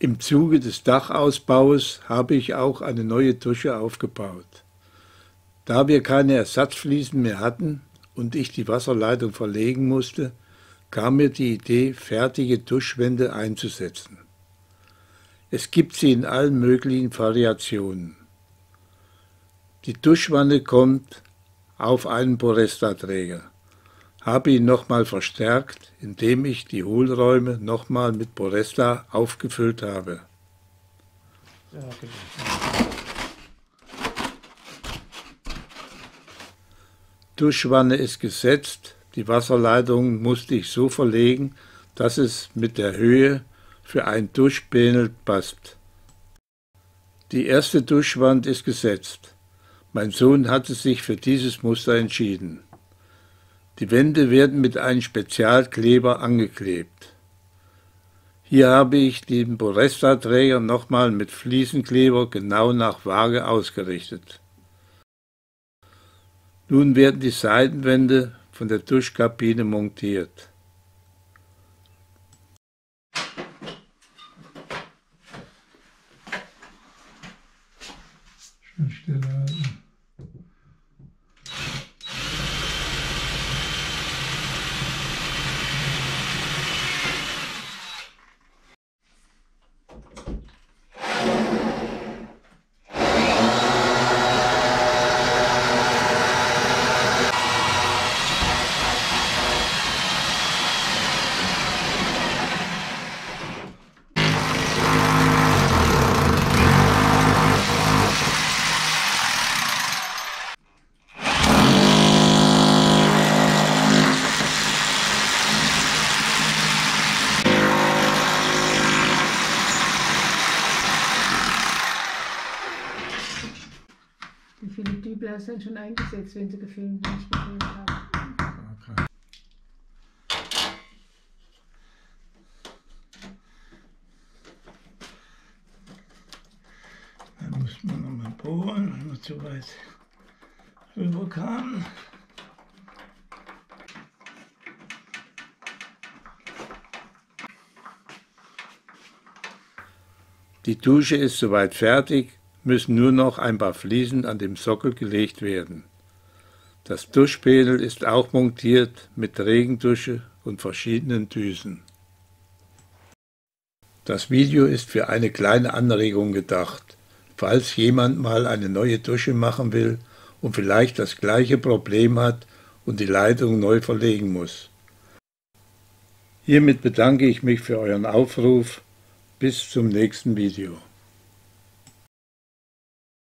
Im Zuge des Dachausbaus habe ich auch eine neue Dusche aufgebaut. Da wir keine Ersatzfliesen mehr hatten und ich die Wasserleitung verlegen musste, kam mir die Idee, fertige Duschwände einzusetzen. Es gibt sie in allen möglichen Variationen. Die Duschwanne kommt auf einen Boresta-Träger. Habe ihn nochmal verstärkt, indem ich die Hohlräume nochmal mit Boresta aufgefüllt habe. Duschwanne ist gesetzt, die Wasserleitung musste ich so verlegen, dass es mit der Höhe für ein Duschpanel passt. Die erste Duschwand ist gesetzt. Mein Sohn hatte sich für dieses Muster entschieden. Die Wände werden mit einem Spezialkleber angeklebt. Hier habe ich den Boresta-Träger nochmal mit Fliesenkleber genau nach Waage ausgerichtet. Nun werden die Seitenwände von der Duschkabine montiert. Ist dann schon eingesetzt, wenn sie gefilmt, ich gefilmt habe. Okay. Dann muss man nochmal bohren, wenn man zu weit rüber kam. Die Dusche ist soweit fertig müssen nur noch ein paar Fliesen an dem Sockel gelegt werden. Das Duschpedel ist auch montiert mit Regendusche und verschiedenen Düsen. Das Video ist für eine kleine Anregung gedacht, falls jemand mal eine neue Dusche machen will und vielleicht das gleiche Problem hat und die Leitung neu verlegen muss. Hiermit bedanke ich mich für euren Aufruf. Bis zum nächsten Video.